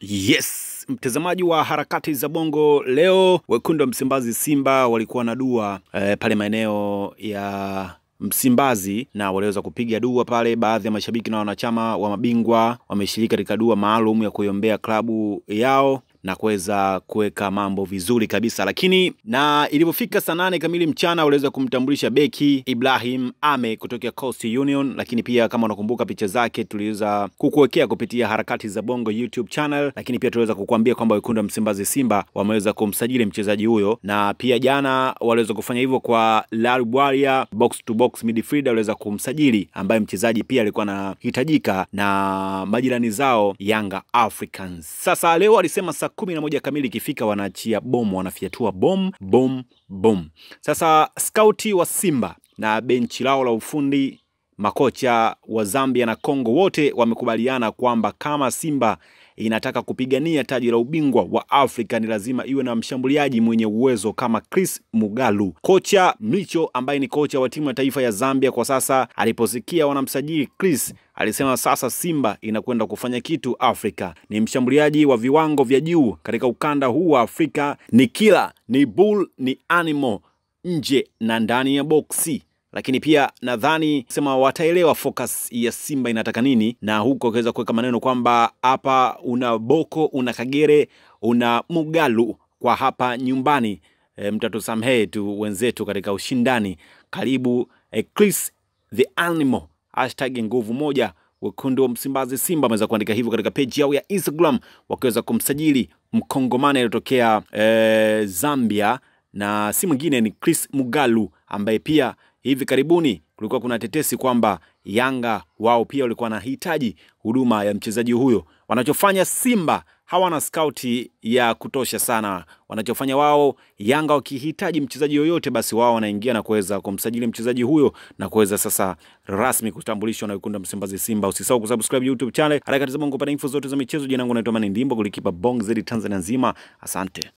Yes, mtazamaji wa harakati za Bongo, leo wekundu wa Msimbazi Simba walikuwa na dua eh, pale maeneo ya Msimbazi na waliweza kupiga dua pale. Baadhi ya mashabiki na wanachama wa mabingwa wameshiriki katika dua maalum ya kuiombea klabu yao na kuweza kuweka mambo vizuri kabisa, lakini na ilivyofika saa nane kamili mchana waliweza kumtambulisha beki Ibrahim Ame kutokea Coast Union, lakini pia kama unakumbuka picha zake tuliweza kukuwekea kupitia harakati za Bongo YouTube channel, lakini pia tuliweza kukuambia kwamba wekundu wa Msimbazi Simba wameweza kumsajili mchezaji huyo, na pia jana waliweza kufanya hivyo kwa Larubwaria box to box midfielder, waliweza kumsajili ambaye mchezaji pia alikuwa anahitajika na majirani zao Yanga Africans. Sasa leo alisema saa kumi na moja kamili ikifika wanaachia bomu, wanafyatua bom bom bom. Sasa skauti wa Simba na benchi lao la ufundi, makocha wa Zambia na Kongo wote wamekubaliana kwamba kama Simba inataka kupigania taji la ubingwa wa Afrika ni lazima iwe na mshambuliaji mwenye uwezo kama Chris Mugalu. Kocha Micho ambaye ni kocha wa timu ya taifa ya Zambia kwa sasa, aliposikia wanamsajili Chris alisema sasa Simba inakwenda kufanya kitu Afrika. Ni mshambuliaji wa viwango vya juu katika ukanda huu wa Afrika, ni kila ni bull, ni animal nje na ndani ya boksi lakini pia nadhani sema wataelewa focus ya Simba inataka nini, na huko akaweza kuweka maneno kwamba hapa una Boko, una Kagere, una Mugalu kwa hapa nyumbani. E, mtatusamehe tu wenzetu katika ushindani. Karibu e, Chris the Animal, hashtag nguvu moja. Wekundu wa Msimbazi Simba ameweza kuandika hivyo katika peji yao ya Instagram, wakiweza kumsajili mkongomani aliyotokea e, Zambia na si mwingine ni Chris Mugalu ambaye pia hivi karibuni kulikuwa kuna tetesi kwamba Yanga wao pia walikuwa wanahitaji huduma ya mchezaji huyo. Wanachofanya Simba hawana skauti ya kutosha sana. Wanachofanya wao, Yanga wakihitaji mchezaji yoyote, basi wao wanaingia na kuweza kumsajili mchezaji huyo na kuweza sasa rasmi kutambulishwa na wekundu Msimbazi Simba. Usisahau kusubscribe YouTube channel Harakati za Bongo, kupata info zote za michezo. Jina langu naitwa Mani Ndimbo, kulikipa Bong zedi Tanzania nzima. Asante.